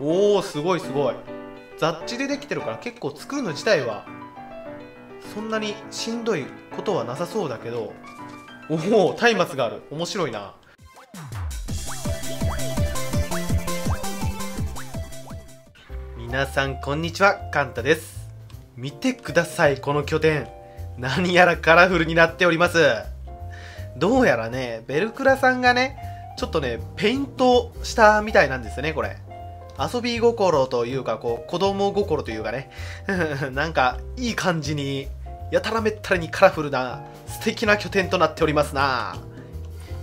おおすごいすごい。雑誌でできてるから結構作るの自体はそんなにしんどいことはなさそうだけどおお松明がある。面白いな。皆さんこんにちは。カンタです。見てくださいこの拠点。何やらカラフルになっております。どうやらねベルクラさんがねちょっとねペイントしたみたいなんですよねこれ。遊び心というかこう子供心というかね。なんかいい感じにやたらめったらにカラフルな素敵な拠点となっておりますな。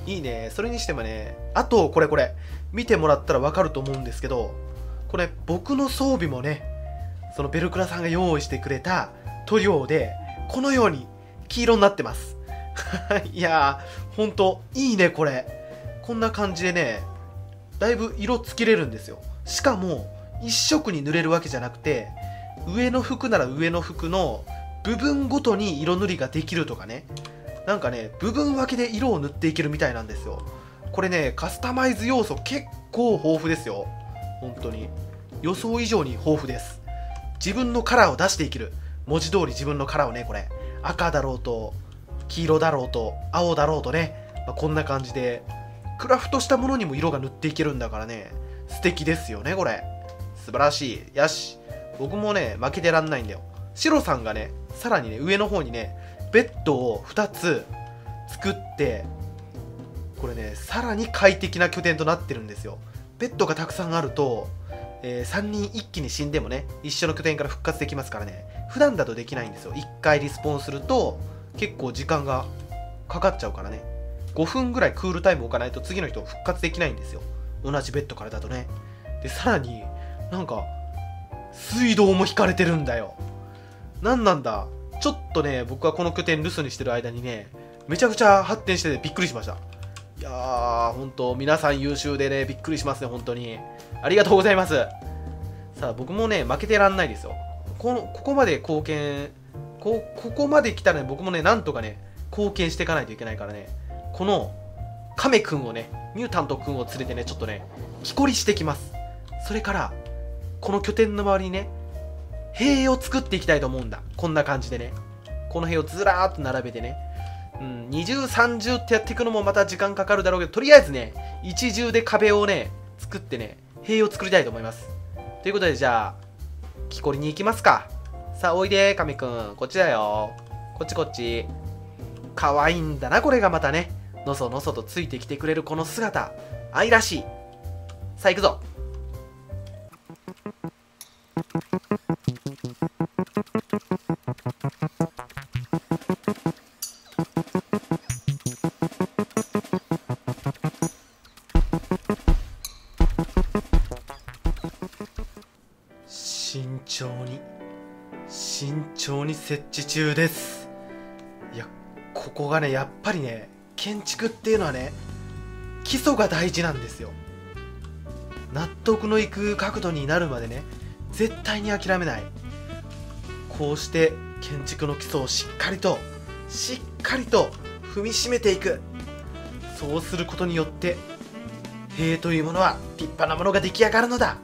いいね。それにしてもねあとこれこれ。見てもらったらわかると思うんですけどこれ僕の装備もねそのベルクラさんが用意してくれた塗料でこのように黄色になってます。いやーほんといいねこれ。こんな感じでねだいぶ色つけれるんですよ。しかも一色に塗れるわけじゃなくて上の服なら上の服の部分ごとに色塗りができるとかね。なんかね部分分けで色を塗っていけるみたいなんですよ。これねカスタマイズ要素結構豊富ですよ。本当に。予想以上に豊富です。自分のカラーを出していける。文字通り自分のカラーをねこれ。赤だろうと黄色だろうと青だろうとね、まあ、こんな感じで。クラフトしたものにも色が塗っていけるんだからね。素敵ですよねこれ。素晴らしい。よし。僕もね負けてらんないんだよ。シロさんがねさらにね上の方にねベッドを2つ作ってこれねさらに快適な拠点となってるんですよ。ベッドがたくさんあると、えー、3人一気に死んでもね一緒の拠点から復活できますからね。普段だとできないんですよ。1回リスポーンすると結構時間がかかっちゃうからね。5分ぐらいクールタイム置かないと次の人復活できないんですよ。同じベッドからだとね。でさらになんか水道も引かれてるんだよ。何なんだ。ちょっとね僕はこの拠点留守にしてる間にねめちゃくちゃ発展しててびっくりしました。いやー本当皆さん優秀でねびっくりしますね本当に。ありがとうございます。さあ僕もね負けてらんないですよ。このここまで貢献こここまで来たらね僕もねなんとかね貢献していかないといけないからね。このカメくんをねミュータントくんを連れてねちょっとね木こりしてきます。それからこの拠点の周りにね塀を作っていきたいと思うんだ。こんな感じでね。この塀をずらーっと並べてね。うん二重三重ってやっていくのもまた時間かかるだろうけどとりあえずね一重で壁をね作ってね塀を作りたいと思います。ということでじゃあ木こりに行きますか。さあおいで亀くんこっちだよ。こっちこっち。可愛いんだなこれがまたね。のそのそとついてきてくれるこの姿愛らしい。さあ行くぞ。慎重に慎重に設置中です。いやここがねやっぱりね建築っていうのはね基礎が大事なんですよ。納得のいく角度になるまでね絶対に諦めない。こうして建築の基礎をしっかりとしっかりと踏みしめていく。そうすることによって塀というものは立派なものが出来上がるのだ。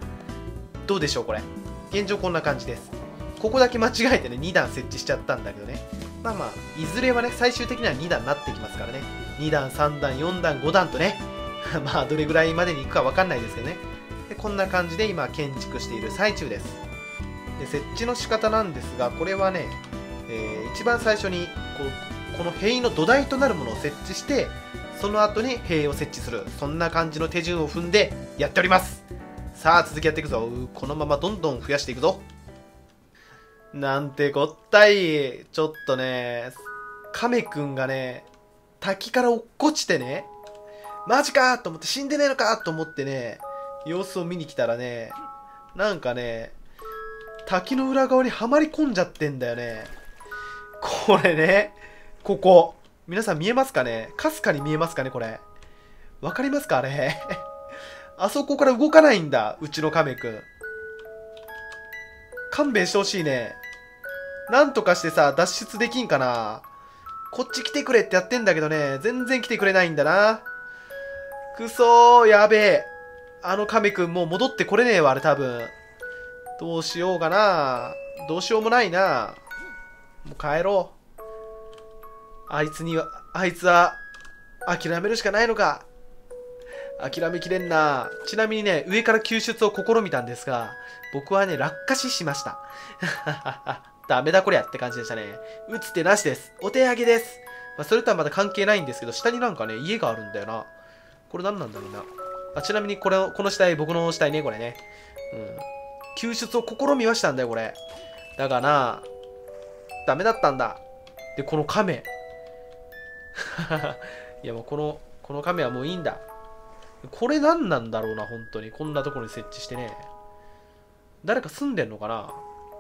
どうでしょうこれ。現状こんな感じです。ここだけ間違えてね2段設置しちゃったんだけどね。まあまあいずれはね最終的には2段になってきますからね。2段3段4段5段とね まあどれぐらいまでに行くか分かんないですけどね。でこんな感じで今建築している最中です。で設置の仕方なんですがこれはね、えー、一番最初にこうこの塀の土台となるものを設置してその後に塀を設置する。そんな感じの手順を踏んでやっております。さあ続きやっていくぞ。このままどんどん増やしていくぞ。なんてこったい。ちょっとね亀くんがね滝から落っこちてねマジかと思って死んでねえのかと思ってね様子を見に来たらねなんかね滝の裏側にはまり込んじゃってんだよね。これねここ。皆さん見えますかね？かすかに見えますかねこれ。わかりますか？あれ。あそこから動かないんだうちの亀くん。勘弁してほしいね。なんとかしてさ脱出できんかな？こっち来てくれってやってんだけどね全然来てくれないんだなくそーやべえあの亀くんもう戻ってこれねえわ、あれ多分。どうしようかな。どうしようもないな。もう帰ろう。あいつには、あいつは、諦めるしかないのか。諦めきれんな。ちなみにね、上から救出を試みたんですが、僕はね、落下死しました。ダメだこりゃって感じでしたね。打つ手なしです。お手上げです。まあ、それとはまだ関係ないんですけど、下になんかね、家があるんだよな。これ何なんだろうな。あちなみにこれ、この死体、僕の死体ね、これね。うん。救出を試みましたんだよ、これ。だがな、ダメだったんだ。で、この亀。いやもうこの、この亀はもういいんだ。これ何なんだろうな、本当に。こんなところに設置してね。誰か住んでんのかな？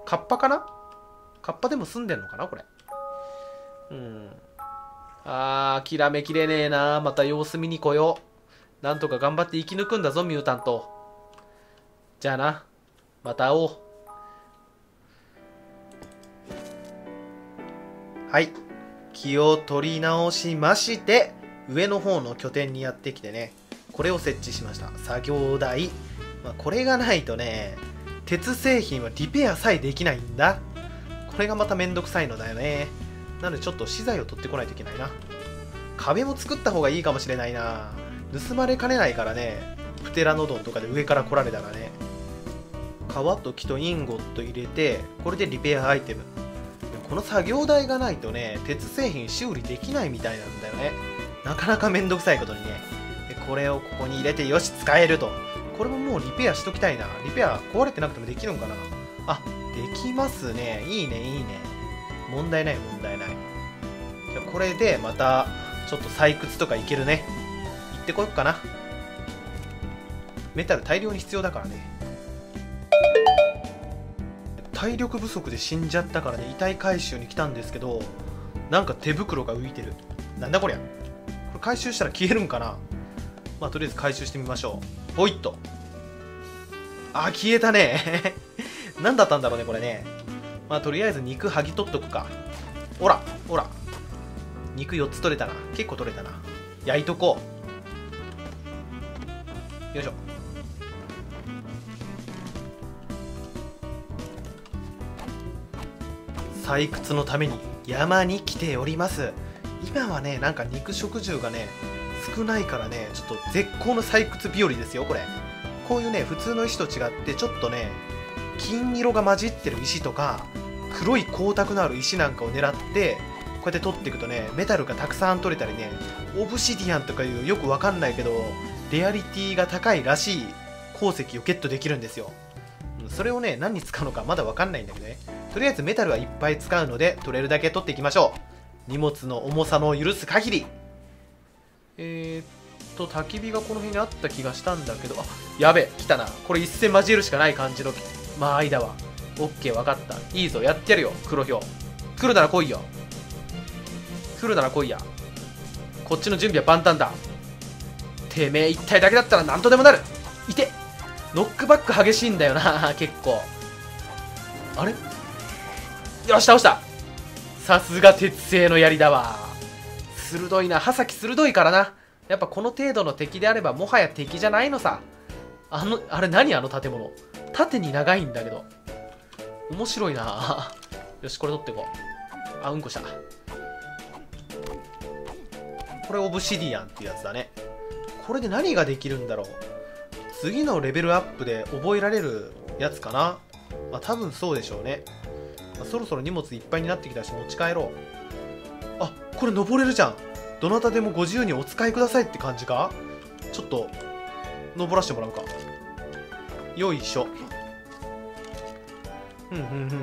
カッパかな？カッパでも住んでんのかなこれ？うん。あー、諦めきれねえな。また様子見に来よう。なんとか頑張って生き抜くんだぞ、ミュータント。じゃあな。また会おう。はい。気を取り直しまして、上の方の拠点にやってきてね。これを設置しました作業台、まあ、これがないとね鉄製品はリペアさえできないんだこれがまためんどくさいのだよね。なのでちょっと資材を取ってこないといけないな。壁も作った方がいいかもしれないな。盗まれかねないからね。プテラノドンとかで上から来られたらね。革と木とインゴット入れてこれでリペアアイテム。この作業台がないとね鉄製品修理できないみたいなんだよね。なかなかめんどくさいことにね。これをここに入れてよし使えると。これももうリペアしときたいな。リペア壊れてなくてもできるんかな。あできますね。いいねいいね。問題ない問題ない。じゃこれでまたちょっと採掘とかいけるね。行ってこよっかな。メタル大量に必要だからね。体力不足で死んじゃったからね。遺体回収に来たんですけどなんか手袋が浮いてる。なんだこりゃ。これ回収したら消えるんかな。まあ、とりあえず回収してみましょう。ほいっと。あ、消えたね。何だったんだろうね、これね。まあ、とりあえず肉剥ぎ取っとくか。ほら、ほら。肉4つ取れたな。結構取れたな。焼いとこう。よいしょ。採掘のために山に来ております。今はね、なんか肉食獣がね、少ないからねちょっと絶好の採掘日和ですよこれこういうね普通の石と違ってちょっとね金色が混じってる石とか黒い光沢のある石なんかを狙ってこうやって取っていくとねメタルがたくさん取れたりねオブシディアンとかいうよくわかんないけどレアリティが高いらしい鉱石をゲットできるんですよ。それをね何に使うのかまだわかんないんだけどね。とりあえずメタルはいっぱい使うので取れるだけ取っていきましょう。荷物の重さの許す限り。えー、っと、焚き火がこの辺にあった気がしたんだけど、あ、やべ、来たな。これ一戦交えるしかない感じの間合いだわ。オッケー、わかった。いいぞ、やってやるよ、黒ひょう。来るなら来いよ。来るなら来いや。こっちの準備は万端だ。てめえ一体だけだったら何とでもなる。いてノックバック激しいんだよな、結構。あれ？よし、倒したさすが鉄製の槍だわ。鋭いな刃先鋭いからなやっぱこの程度の敵であればもはや敵じゃないのさあのあれ何あの建物？縦に長いんだけど。面白いな。よしこれ取っていこう。あうんこした。これオブシディアンっていうやつだね。これで何ができるんだろう。次のレベルアップで覚えられるやつかな。まあ多分そうでしょうね、まあ、そろそろ荷物いっぱいになってきたし持ち帰ろう。あこれ登れるじゃん。どなたでもご自由にお使いくださいって感じか？ちょっと登らせてもらうか。よいしょ。ふんふんふんふん。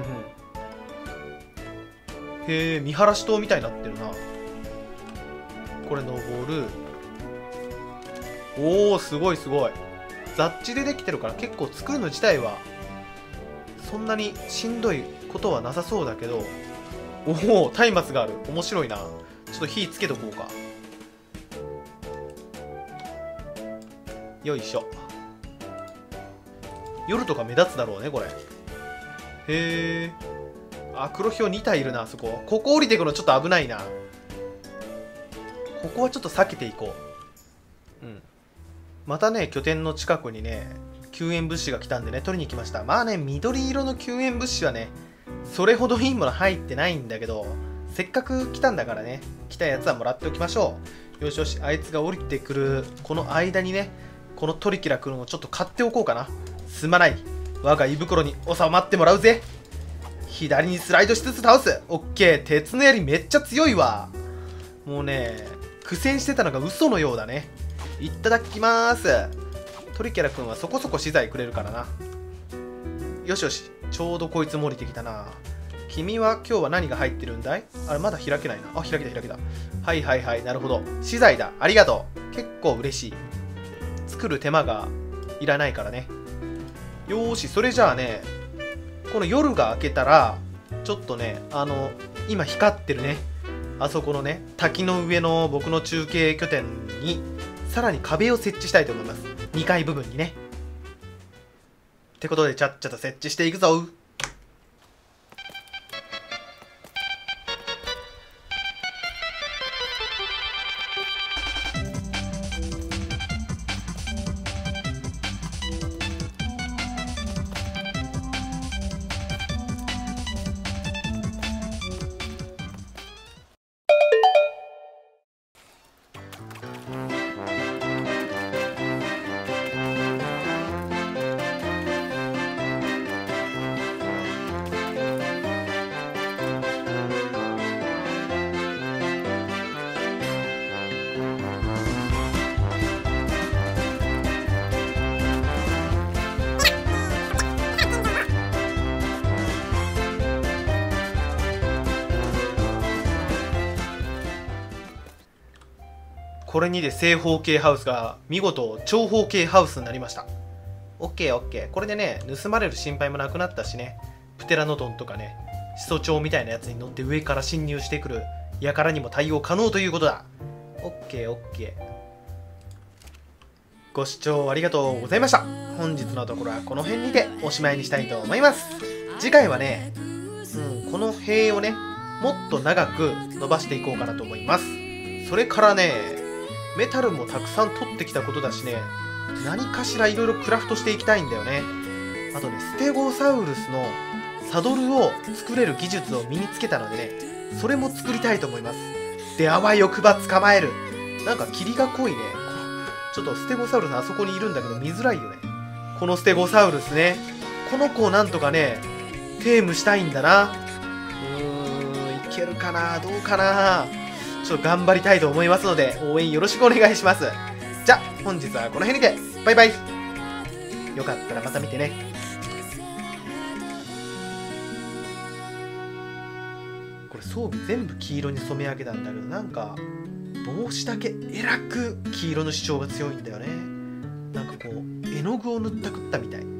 へえ見晴らし塔みたいになってるな。これ登るおおすごいすごい。雑地でできてるから結構作るの自体はそんなにしんどいことはなさそうだけどおお松明がある。面白いな。ちょっと火つけとこうか。よいしょ夜とか目立つだろうねこれ。へえあ黒ひょう2体いるなあそこ。ここ降りていくのちょっと危ないな。ここはちょっと避けていこう。うん。またね拠点の近くにね救援物資が来たんでね取りに来ました。まあね緑色の救援物資はねそれほどいいもの入ってないんだけどせっかく来たんだからね来たやつはもらっておきましょう。よしよしあいつが降りてくるこの間にねこのトリキラ君をちょっと買っておこうかな。すまない。我が胃袋に収まってもらうぜ。左にスライドしつつ倒す。オッケー。鉄の槍めっちゃ強いわ。もうね苦戦してたのが嘘のようだね。いただきます。トリキャラ君はそこそこ資材くれるからな。よしよし。ちょうどこいつも降りてきたな。君は今日は何が入ってるんだい？あれまだ開けないな。あ開けた開けた。はいはいはい。なるほど。資材だ。ありがとう。結構嬉しい。作る手間がいらないからね。よーしそれじゃあねこの夜が明けたらちょっとねあの今光ってるね。あそこのね滝の上の僕の中継拠点にさらに壁を設置したいと思います。2階部分にね。ってことでちゃっちゃと設置していくぞ。これにで正方形ハウスが見事長方形ハウスになりました。OKOK これでね盗まれる心配もなくなったしね。プテラノドンとかね始祖鳥みたいなやつに乗って上から侵入してくる輩にも対応可能ということだ。OKOK ご視聴ありがとうございました。本日のところはこの辺にておしまいにしたいと思います。次回はね、うん、この塀をねもっと長く伸ばしていこうかなと思います。それからねメタルもたくさん取ってきたことだしね何かしらいろいろクラフトしていきたいんだよね。あとねステゴサウルスのサドルを作れる技術を身につけたのでねそれも作りたいと思います。であわよくば捕まえる。なんか霧が濃いね。ちょっとステゴサウルスあそこにいるんだけど見づらいよね。このステゴサウルスね。この子をなんとかねテームしたいんだな。うーんいけるかなどうかな。ちょっと頑張りたいと思いますので、応援よろしくお願いします。じゃ、本日はこの辺にて、バイバイ。よかったらまた見てね。これ装備全部黄色に染め上げたんだけど、なんか、帽子だけえらく黄色の主張が強いんだよね。なんかこう、絵の具を塗ったくったみたい。